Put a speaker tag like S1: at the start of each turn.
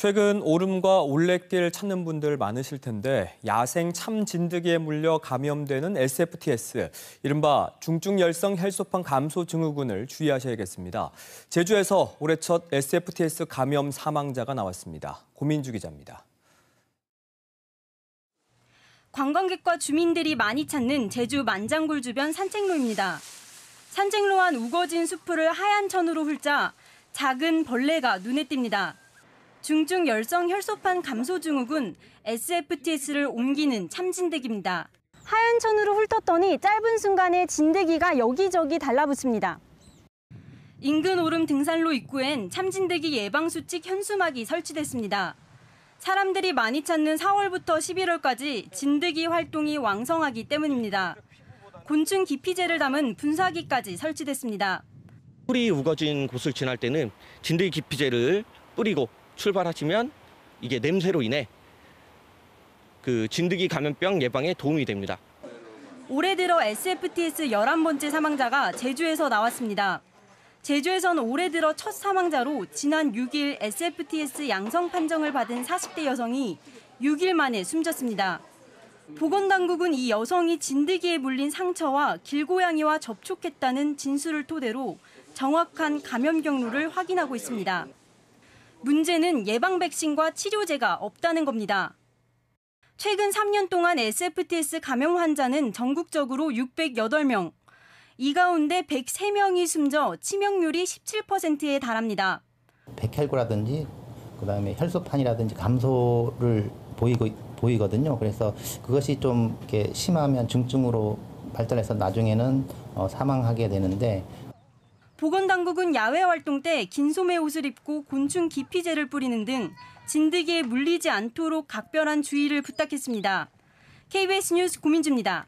S1: 최근 오름과 올레길 찾는 분들 많으실 텐데 야생 참진드기에 물려 감염되는 SFTS, 이른바 중증열성 혈소판 감소 증후군을 주의하셔야겠습니다. 제주에서 올해 첫 SFTS 감염 사망자가 나왔습니다. 고민주 기자입니다.
S2: 관광객과 주민들이 많이 찾는 제주 만장굴 주변 산책로입니다. 산책로 안 우거진 수풀을 하얀 천으로 훑자 작은 벌레가 눈에 띕니다. 중증 열성 혈소판 감소 증후군 SFTS를 옮기는 참진드기입니다. 하얀 천으로 훑었더니 짧은 순간에 진드기가 여기저기 달라붙습니다. 인근 오름 등산로 입구엔 참진드기 예방 수칙 현수막이 설치됐습니다. 사람들이 많이 찾는 4월부터 11월까지 진드기 활동이 왕성하기 때문입니다. 곤충 기피제를 담은 분사기까지 설치됐습니다.
S3: 풀이 우거진 곳을 지날 때는 진드기 기피제를 뿌리고 출발하시면 이게 냄새로 인해 그 진드기 감염병 예방에 도움이 됩니다.
S2: 올해 들어 SFTS 11번째 사망자가 제주에서 나왔습니다. 제주에선 올해 들어 첫 사망자로 지난 6일 SFTS 양성 판정을 받은 40대 여성이 6일 만에 숨졌습니다. 보건당국은 이 여성이 진드기에 물린 상처와 길고양이와 접촉했다는 진술을 토대로 정확한 감염 경로를 확인하고 있습니다. 문제는 예방 백신과 치료제가 없다는 겁니다. 최근 3년 동안 SFTS 감염 환자는 전국적으로 608명, 이 가운데 103명이 숨져 치명률이 17%에 달합니다.
S4: 백혈구라든지 그다음에 혈소판이라든지 감소를 보이고 보이거든요. 그래서 그것이 좀 이렇게 심하면 중증으로 발전해서 나중에는 어, 사망하게 되는데
S2: 보건당국은 야외 활동 때 긴 소매 옷을 입고 곤충 기피제를 뿌리는 등 진드기에 물리지 않도록 각별한 주의를 부탁했습니다. KBS 뉴스 고민주입니다.